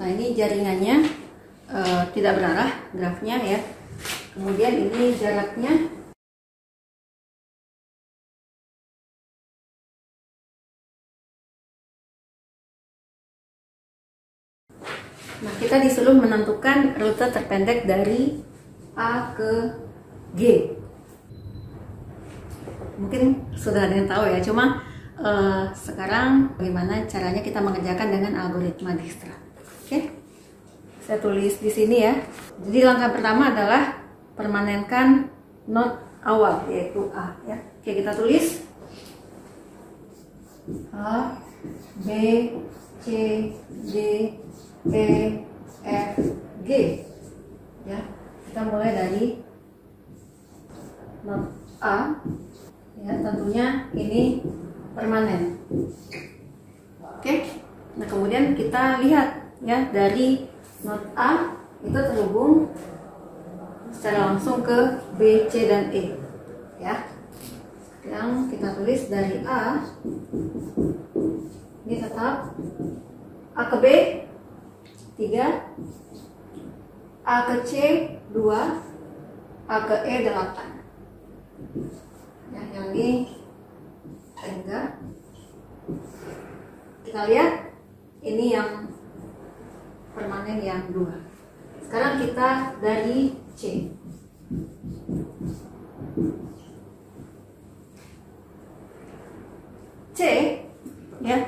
Nah ini jaringannya uh, tidak berarah grafnya ya. Kemudian ini jaraknya Nah, kita disuruh menentukan rute terpendek dari A ke G. Mungkin sudah ada yang tahu ya, cuma uh, sekarang bagaimana caranya kita mengerjakan dengan algoritma Dijkstra. Oke, saya tulis di sini ya. Jadi langkah pertama adalah permanenkan not awal yaitu A ya. Oke, kita tulis A, B, C, D, E, F, G. Ya, kita mulai dari not A. Ya, tentunya ini permanen. Oke. Nah, kemudian kita lihat ya dari not A itu terhubung secara langsung ke B, C dan E. Ya. Yang kita tulis dari A ini tetap A ke B 3 A ke C 2 A ke E 8 ya, yang ini enggak kita lihat ini yang permanen yang dua. Sekarang kita dari C. C ya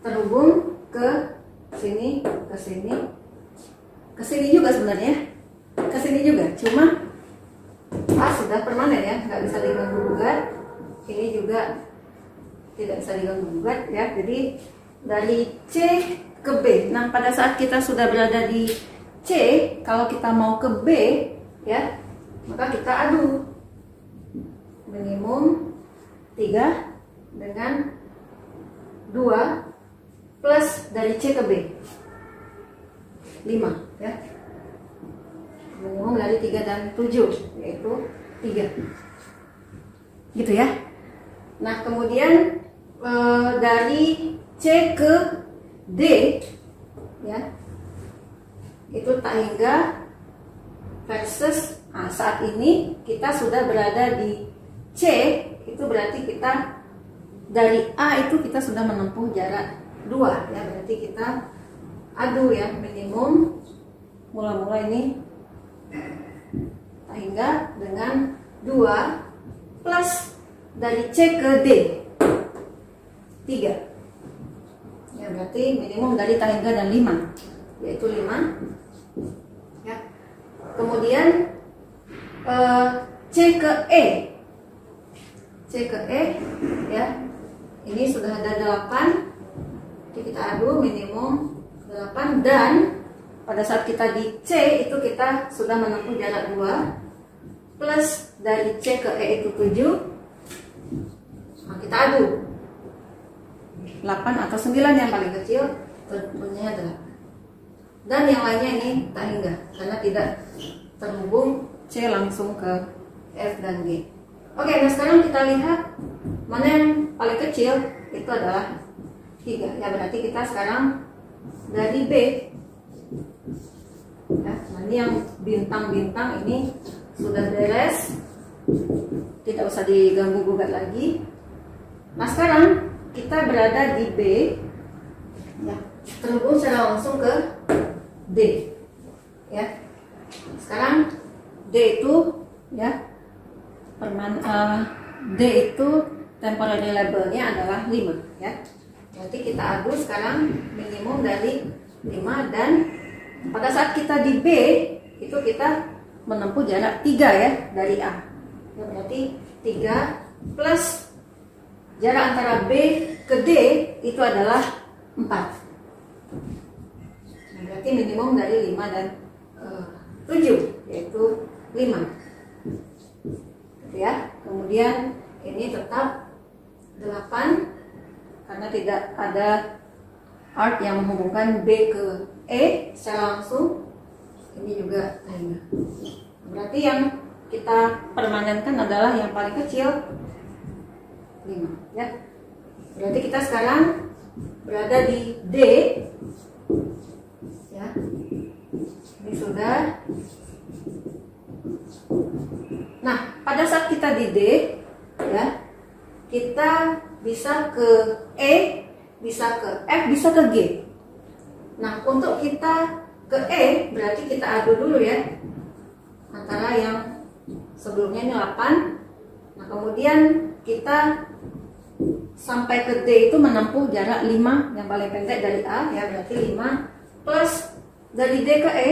terhubung ke sini ke sini. Ke sini juga sebenarnya. Ke sini juga cuma A sudah permanen ya nggak bisa diganggu gugat. Ini juga tidak bisa diganggu gugat ya jadi dari C ke B. Nah pada saat kita sudah berada di C kalau kita mau ke B ya maka kita adu. Minimum 3 dengan 2 plus dari C ke B. 5 ya. Minimum dari 3 dan 7 yaitu 3 gitu ya. Nah kemudian e, dari C ke D ya. Itu tak hingga versus nah, saat ini kita sudah berada di C itu berarti kita dari A itu kita sudah menempuh jarak 2 ya. Berarti kita adu ya minimum. Mula-mula ini sehingga dengan 2 plus dari C ke D. 3 ya berarti minimum dari tahingga dan 5 yaitu 5 ya. Kemudian eh, C ke E. C ke E ya. Ini sudah ada 8 jadi kita adu minimum 8 dan pada saat kita di C itu kita sudah menempuh jarak 2 plus dari C ke E itu 7 nah, kita adu 8 atau 9 yang paling kecil tentunya 8 dan yang lainnya ini tak hingga karena tidak terhubung C langsung ke F dan G. Oke nah sekarang kita lihat mana yang paling kecil. Itu adalah 3 ya berarti kita sekarang dari B. Ya, nah ini yang bintang-bintang ini sudah beres. Tidak usah diganggu gugat lagi. Nah sekarang kita berada di B. Ya, terhubung secara langsung ke D. Ya. Sekarang D itu ya perman uh, D itu temporary labelnya adalah 5 ya. Berarti kita adu sekarang minimum dari 5 dan pada saat kita di B itu kita menempuh jarak 3 ya dari A. Ya, berarti 3 plus jarak antara B ke D itu adalah 4. Nah, berarti minimum dari 5 dan uh, 7 yaitu 5. Gitu ya. Kemudian ini tetap 8 karena tidak ada art yang menghubungkan B ke E secara langsung ini juga tanda. Berarti yang kita permanenkan adalah yang paling kecil 5 ya. Berarti kita sekarang berada di D. Ya. Ini sudah. Nah pada saat kita di D ya kita bisa ke E bisa ke F bisa ke G. Nah untuk kita ke E berarti kita adu dulu ya. Antara yang sebelumnya ini 8 nah kemudian kita sampai ke D itu menempuh jarak 5 yang paling pendek dari A ya berarti 5 plus dari D ke E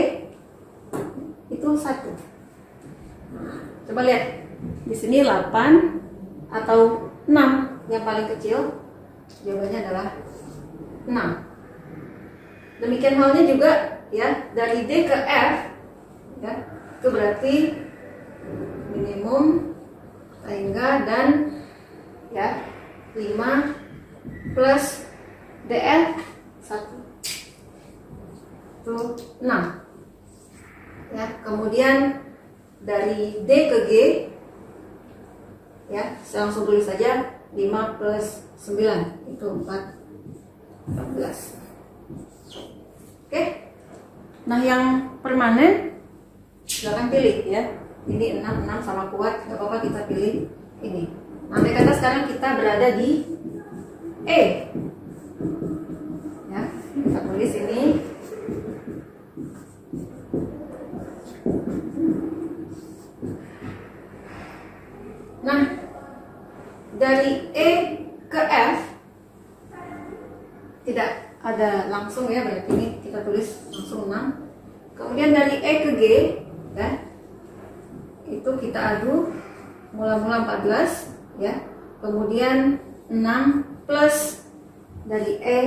itu 1 coba lihat. Di sini 8 atau 6 yang paling kecil jawabannya adalah 6 demikian halnya juga ya dari D ke F ya itu berarti minimum sehingga dan ya 5 plus DL 1 itu 6 ya kemudian dari D ke G ya saya langsung tulis saja 5 plus 9 itu 4 14 oke? Nah yang permanen? Silahkan pilih ya. Ini 6 6 sama kuat nggak apa-apa kita pilih ini Andai kata sekarang kita berada di E. Ya, kita tulis ini. Nah, dari E ke F tidak ada langsung ya berarti ini kita tulis langsung 6 kemudian dari E ke G ya itu kita adu mula-mula 14 ya. Kemudian 6 plus dari E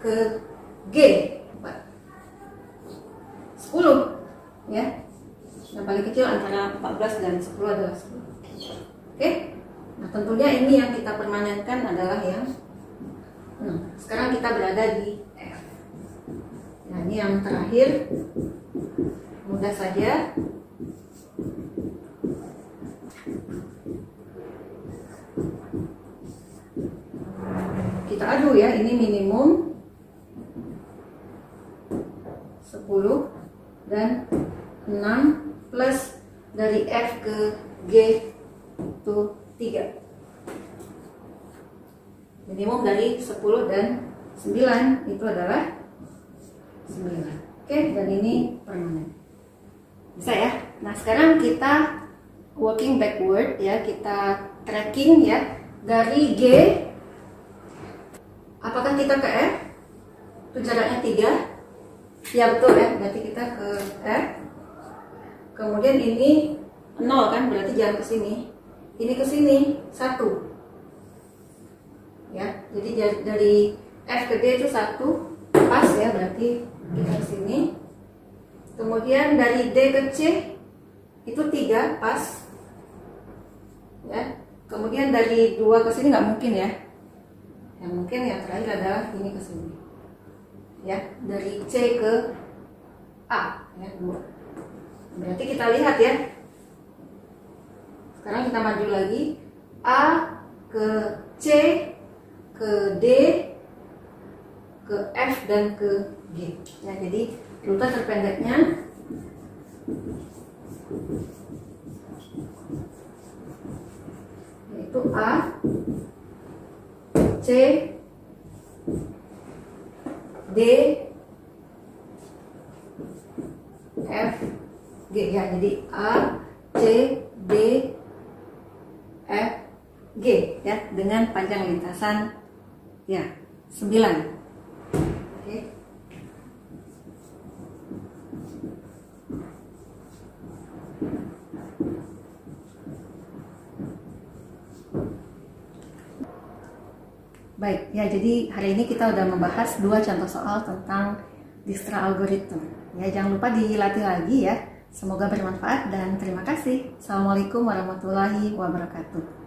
ke G 4 10 ya. Yang paling kecil antara 14 dan 10 adalah 10 oke? Nah tentunya ini yang kita permanenkan adalah yang nah, sekarang kita berada di F. Nah ini yang terakhir. Mudah saja kita adu ya ini minimum 10 dan 6 plus dari F ke G itu 3 minimum dari 10 dan 9 itu adalah 9 oke dan ini permanen. Bisa ya? Nah sekarang kita working backward ya kita tracking ya dari G apakah kita ke F jaraknya 3 ya betul ya berarti kita ke F kemudian ini 0 kan? Berarti jangan ke sini. Ini ke sini 1 ya jadi dari F ke D itu 1 pas ya berarti kita ke sini. Kemudian dari D ke C itu 3 pas. Ya kemudian dari 2 ke sini nggak mungkin ya yang mungkin yang terakhir adalah ini ke sini. Ya dari C ke A ya dua berarti kita lihat ya. Sekarang kita maju lagi. A ke C ke D ke F dan ke G. Ya jadi rute terpendeknya yaitu A C D F G ya jadi A C D F G ya dengan panjang lintasan ya 9 oke Baik, ya jadi hari ini kita udah membahas dua contoh soal tentang Dijkstra algoritma. Ya jangan lupa dilatih lagi ya. Semoga bermanfaat dan terima kasih. Assalamualaikum warahmatullahi wabarakatuh.